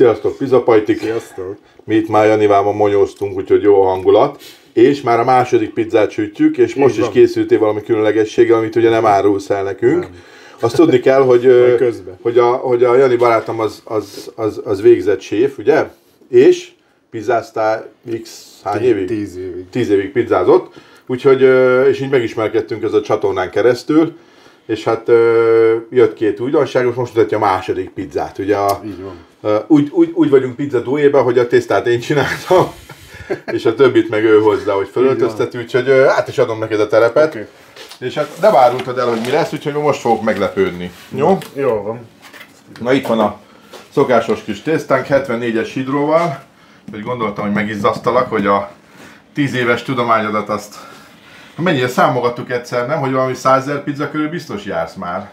Sziasztok, pizzapajtik! Sziasztok! Mi itt már Janivában monyóztunk, úgyhogy jó a hangulat. És már a második pizzát sütjük, és most is van. készültél valami különlegességgel, amit ugye nem árulsz el nekünk. Azt tudni kell, hogy, hogy, a, hogy a Jani barátom az, az, az, az végzett séf, ugye? És pizzáztál x hány évig? Tíz évig. tíz évig pizzázott, úgyhogy, és így megismerkedtünk ez a csatornán keresztül, és hát jött két újdonság, és most mutatja a második pizzát. Ugye a, Így van. Úgy, úgy, úgy vagyunk pizza dújébe, hogy a tésztát én csináltam, és a többit meg ő hozzá, hogy fölöltöztet, úgyhogy ö, át is adom neked a terepet. Oké. És hát nem árultad el, hogy mi lesz, úgyhogy most fogok meglepődni. Jó? Jó van. Na itt van a szokásos kis tésztánk 74-es hidróval, hogy gondoltam, hogy megizzasztalak, hogy a 10 éves tudományodat azt mennyire számogattuk egyszer, nem? Hogy valami 100 ezer pizza körül biztos jársz már.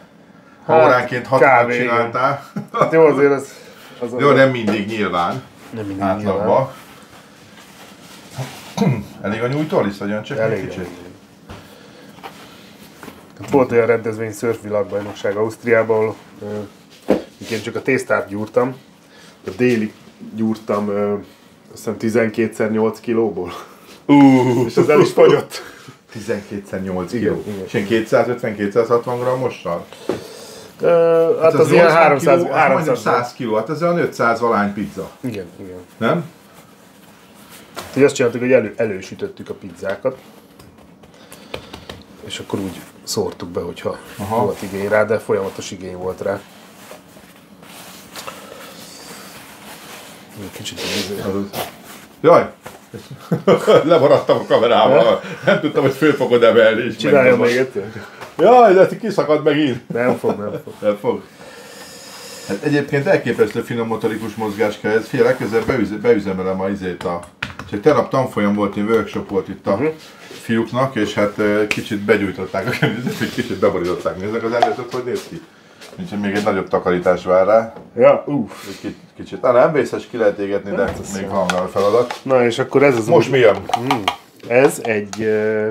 Ha Hát, óránként 6 kb. igen. csináltál. Hát jó, azért ez... Az Jó, nem mindig nyilván. nem mindig nyilván. Átlagban. Elég a nyújtól is, vagy csak egy Elég. kicsit? Hát Volt olyan rendezvény Surf világbajnokság Ausztriában, ahol én csak a tésztát gyúrtam. A déli gyúrtam ö, azt hiszem 12 8 kilóból. Uh, És az el is fogyott. 12 8 Igen, kg. igen. És ilyen 250-260 grammossal? Ö, hát az, ilyen 80 300, kiló, hát majdnem 300 100 kg, hát ez olyan 500 valány pizza, Igen, igen. nem? Úgyhogy azt csináltuk, hogy elő, elősütöttük a pizzákat. És akkor úgy szórtuk be, hogyha Aha. Volt igény rá, de folyamatos igény volt rá. Kicsit. Jaj! Lemaradtam a kamerával, nem tudtam, hogy föl fogod emelni. Csinálja még egyszer? Jaj, de kiszakad megint. Nem fog, nem fog. Nem fog. Hát egyébként elképesztő finom motorikus mozgás kell ez. Fél legközelebb beüze, beüzemelem a izét a... Csak tegnap tanfolyam volt, egy workshop volt itt a Mhm. fiúknak, és hát kicsit begyújtották a kemizet, hogy kicsit beborították. Nézzek az előtt, hogy néz ki. Úgyhogy még egy nagyobb takarítás vár rá. Ja, uff. Egy kicsit, kicsit. Ah, nem vészes, ki lehet égetni, de Hát, ez még van a feladat. Na és akkor ez az Most mi jön? Mm. Ez egy uh,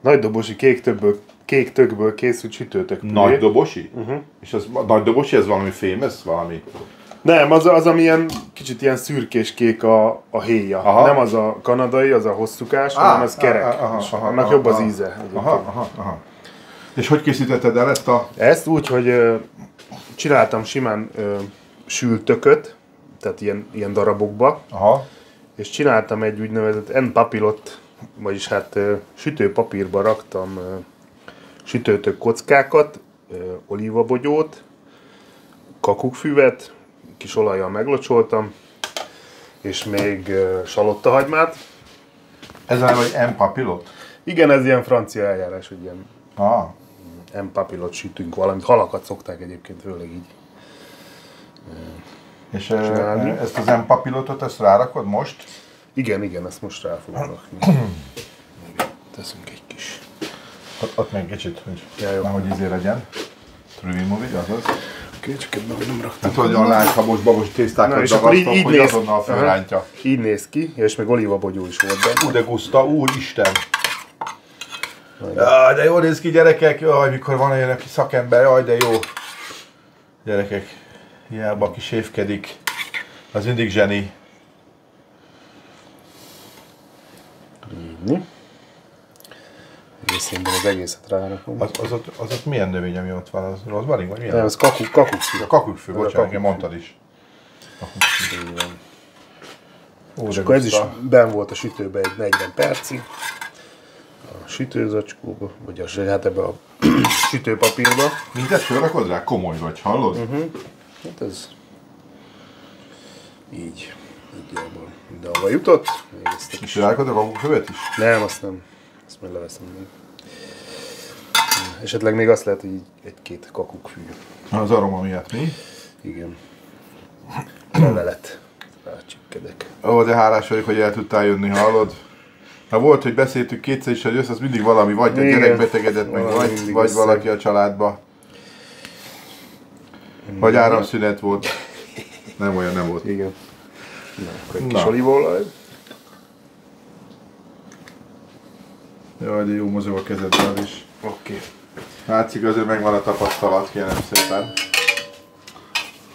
nagy dobosi kék tökből, kék tökből készült sütőtök. püré. Nagy dobosi? Uh-huh. És az a nagy dobosi, ez valami fém, ez valami... Nem, az, az ami ilyen, kicsit ilyen szürkés kék a, a héja. Aha. Nem az a kanadai, az a hosszúkás, hanem az kerek. aha, és aha, annak aha, jobb az aha. íze. Aha, aha, aha. És hogy készítetted el ezt a... Ezt úgy, hogy ö, csináltam simán ö, sült tököt, tehát ilyen, ilyen darabokba, Aha. és csináltam egy úgynevezett N-papilot, vagyis hát ö, sütőpapírba raktam ö, sütőtök kockákat, olívabogyót, kakukkfüvet, kis olajjal meglocsoltam, és még ö, salottahagymát. Ez a neve, hogy M-papilot? Igen, ez ilyen francia eljárás, hogy ilyen Ah. M-papilot sütünk valamit. Halakat szokták egyébként főleg így. És Csinálni. ezt az M-papilotot, ezt rárakod most? Igen, igen, ezt most rá fogom rakni. Teszünk egy. Ott, ott még kicsit, hogy Ja, jó. nehogy izé legyen. Trüvi movie, azaz. Oké, csak ebben nem raktam. Hát olyan lágyhabos, babos tésztákat Na, és akkor így, így hogy néz, azonnal fölrántja. Aha. így néz ki, és még olívabogyó is volt benne. Ú, de guszta, úristen! Jaj, de jól néz ki gyerekek, jaj, mikor van olyan aki szakember, jaj, de jó. Gyerekek, hiába aki séfkedik, az mindig zseni. Így. Részénben az egészet rárakom. Az, az, ott, az ott milyen növény, ami ott van? Az rozmarin, vagy milyen? Nem, az kakuk, kakukszív. A kakukkfű, bocsánat, igen, kakukkfű. mondtad is. Van. Ó, És de akkor ez is ben volt a sütőbe egy 40 percig. A sütőzacskóba, vagy a, hát ebbe a sütőpapírba. Mindet fölrakod rá? Komoly vagy, hallod? Mhm. Hát ez így nagyjából mindenhova jutott. Még ezt a És rárakod a kakukkfüvet is? Nem, azt nem. Azt majd leveszem még. Esetleg még azt lehet, hogy egy-két kakukkfű. Az aroma miatt, mi? Igen. Levelet. Rácsikkedek. Ó, de hálás vagyok, hogy el tudtál jönni, hallod? Ha volt, hogy beszéltük kétszer is, hogy jössz, az mindig valami, vagy a Igen. gyerek betegedett, meg vagy, vagy valaki a családba. Vagy áramszünet volt. Nem olyan nem volt. Igen. Na, akkor egy Na. kis olívaolaj. Jaj, de jó mozog a kezedben is. Oké. Látszik, azért megvan a tapasztalat, kérem szépen.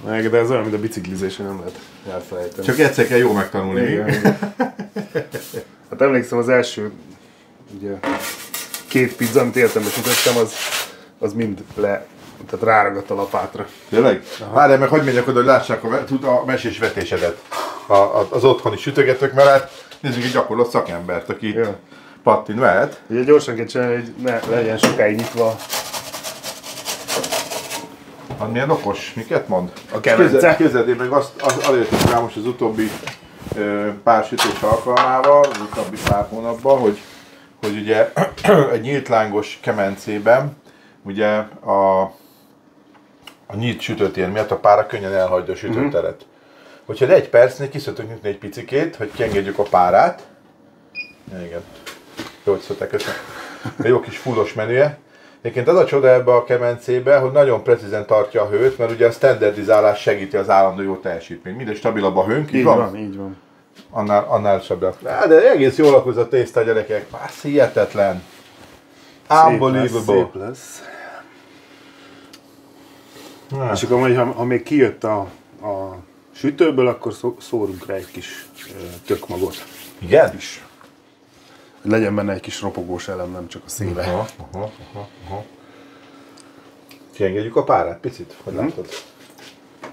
Meg, de ez olyan, mint a biciklizés, hogy nem lehet elfelejteni. Csak egyszer kell jó megtanulni. Igen, igen. Hát emlékszem az első ugye, két pizza, amit életemben sütöttem, az, az mind le, tehát ráragadt a lapátra. Tényleg? Várj, meg hagyd menjek oda, hogy lássák a, tud- a mesés vetésedet. A, a, az otthoni sütögetők mellett nézzük egy gyakorlott szakembert, aki Ja. Pattin vehet. Ugye gyorsan kell csinálni, hogy ne legyen sokáig nyitva Az milyen okos, miket mond? a kemence. Képzeld, meg azt, az, azért rá most az utóbbi ö, pár sütés alkalmával, az utóbbi pár hónapban, hogy, hogy ugye egy nyílt lángos kemencében ugye a, a nyílt sütőtér miatt a pára könnyen elhagyja a sütőteret. Mhm. Hogyha egy percnél ki szoktunk nyitni egy picikét, hogy kiengedjük a párát. Igen. Jó, hogy szólták köszönöm. Egy jó kis fullos menüje. Egyébként az a csoda ebbe a kemencébe, hogy nagyon precízen tartja a hőt, mert ugye a standardizálás segíti az állandó jó teljesítményt. Minden stabilabb a hőnk, így, Így van? van, így van. Annál, annál stabilabb. Á, de egész jól alakult a tészta, gyerekek. Á, hihetetlen. Unbelievable. Szép lesz. Na, És akkor majd, ha, ha még kijött a, a sütőből, akkor szó, szórunk rá egy kis ö, tökmagot. Igen? Is. Hogy legyen benne egy kis ropogós elem, nem csak a széle. Aha, aha, aha, aha. Kiengedjük a párát picit, hogy látod?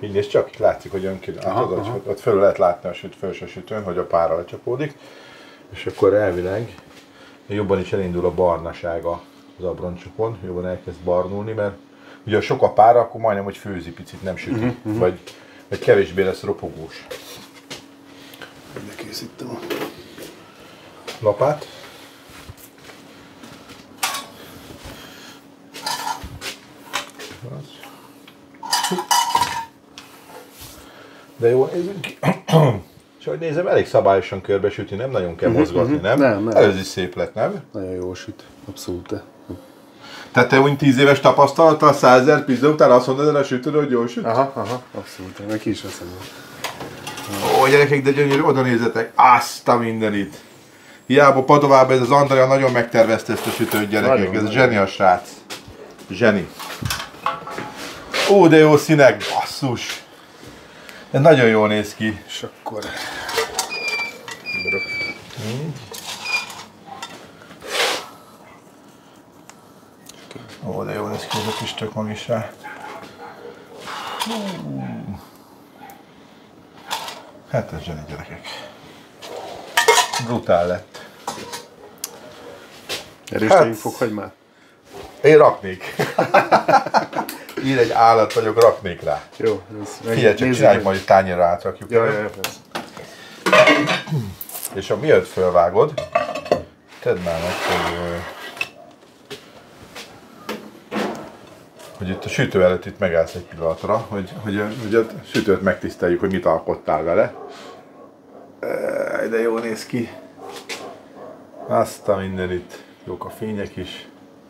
Így néz csak, itt látszik, hogy önkül. Aha, Hát, aha. ott, ott felül lehet látni a süt, felső sütőn, hogy a pára lecsapódik. És akkor elvileg jobban is elindul a barnasága az abroncsokon, jobban elkezd barnulni, mert ugye ha sok a pára, akkor majdnem, hogy főzi picit, nem süti. Mhm, Vagy, vagy kevésbé lesz ropogós. De készítem a Lapát. De jó, ki. És ahogy nézem, elég szabályosan körbe süti, nem nagyon kell mozgatni, nem? Nem, nem. Előző szép lett, nem? Nagyon jó süt. Abszolút. Tehát te úgy 10 éves tapasztalattal 100 ezer pizza után azt mondod el a sütőről, hogy jól süt? Aha, aha, abszolút. Meg ki is veszem. Ó, gyerekek, de gyönyörű, oda nézzetek, azt a mindenit. Hiába Padovában ez az Andrea nagyon megtervezte ezt a sütőt, gyerekek, Nagyon, ez zseni a srác. Zseni. Ó, de jó színek, basszus. Ez nagyon jól néz ki. És akkor... Ó, de jól néz ki ez a kis tök mag is rá. Hú. Hát ez zseni, gyerekek. Brutál lett. Erősíteni Hát- fokhagymát? Én raknék. Én egy állat vagyok, raknék rá. Jó, ez Figyelj, csak csináljuk majd, tányérra átrakjuk. Ja, persze. És ha mielőtt fölvágod, tedd már meg, hogy, hogy itt a sütő előtt itt megállsz egy pillanatra, hogy, hogy, hogy a sütőt megtiszteljük, hogy mit alkottál vele. De jó néz ki. Azt a mindenit. Jók a fények is.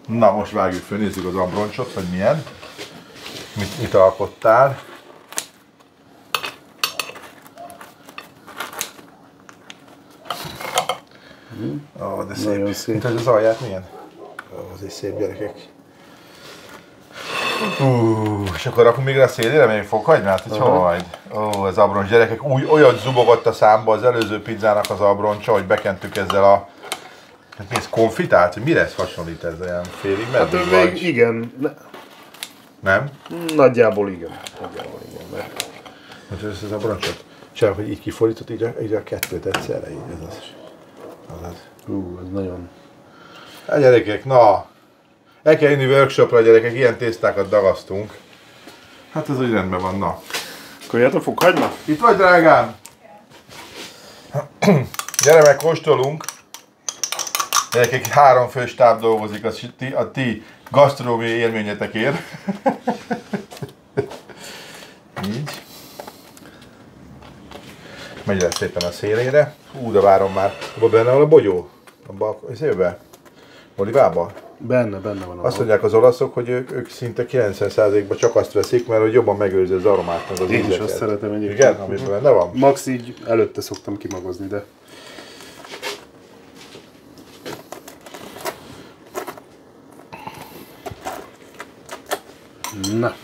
Na, most vágjuk föl, nézzük az abroncsot, hogy milyen. Mit, mit alkottál. Ó, de szép. Nagyon szép. Mutasd az alját milyen? Ó, az is szép gyerekek. Ú, és akkor rakunk még a szélére, még fokhagymát, hogy hogy? Ó, ez abroncs gyerekek, úgy, olyat zubogott a számba az előző pizzának az abroncsa, hogy bekentük ezzel a Hát mi ez mire ez hasonlít ez olyan félig Hát még vagy? igen, ne, Nem? nagyjából igen. Nagyjából igen. Mert Hogy ez az abroncsot? Csak, hogy így kifordított, a, így a kettőt egyszerre, így ez az. az, az. Hú, ez nagyon... Hát gyerekek, na! El kell jönni workshopra, gyerekek, ilyen tésztákat dagasztunk. Hát ez úgy rendben van, na. Akkor jöhet a fokhagyma? Itt vagy, drágám? Gyere meg, kóstolunk. Gyerekek, három fős stáb dolgozik a, ti, a ti gasztronómiai élményetekért. Így. Megy le szépen a szélére. Hú, de várom már. Abba benne van a bogyó? Abba a szélbe? Olivába? Benne, benne van a Azt mondják az olaszok, hogy ők, ők szinte 90%-ban csak azt veszik, mert hogy jobban megőrzi az aromát, meg az Én is ízeket. azt szeretem egyébként. Igen, benne van? Max így előtte szoktam kimagozni, de... Na,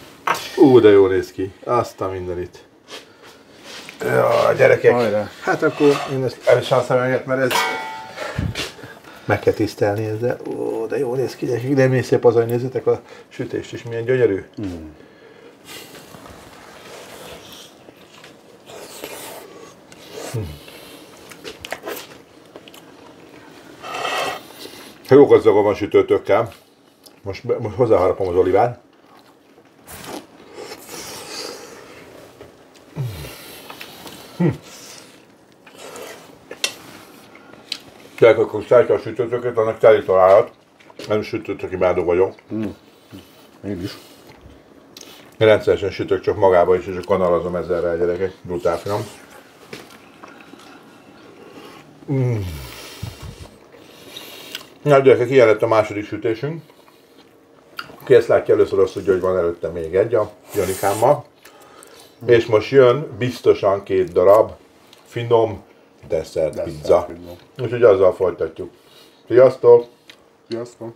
Ú, de jó néz ki. Azt a mindenit. Ja, gyerekek. Hajrá. Hát akkor én ezt a szemeget, mert ez meg kell tisztelni ezzel. Ó, de jó néz ki, gyerekek. De milyen szép az, hogy nézzétek a sütést is, milyen gyönyörű. Mm. Jó gazdagon van sütőtökkel. Most, most hozzáharapom az olivát. Tehát akkor szállítja a sütőtöket, annak teli találat. Nem sütőtök imádó vagyok. Én is. Én rendszeresen sütök csak magába is, és a kanalazom rá, gyerekek. Brutál finom. Mm. Na, gyerekek, ilyen lett a második sütésünk. Ki ezt látja először azt tudja, hogy van előtte még egy a Janikámmal. És most jön biztosan két darab finom desszert pizza. pizza. Úgyhogy azzal folytatjuk. Sziasztok! Sziasztok!